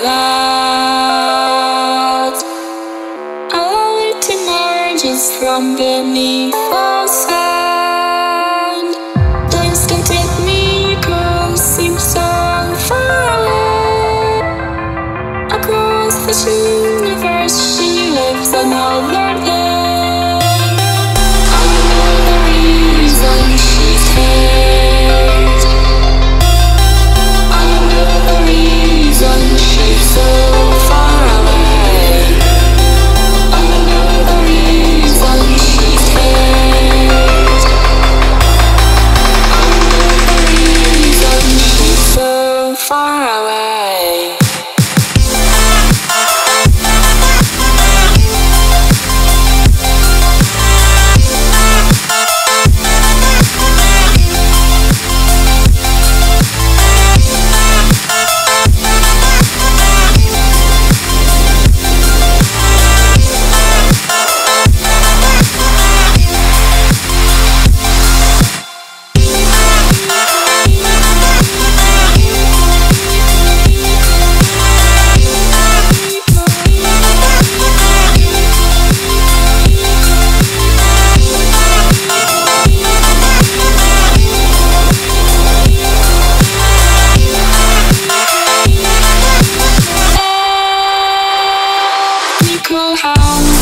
God. Out emerges from beneath the sand. Dance can take miracles, seems so far away. Across this universe, she lives another day. cruel hound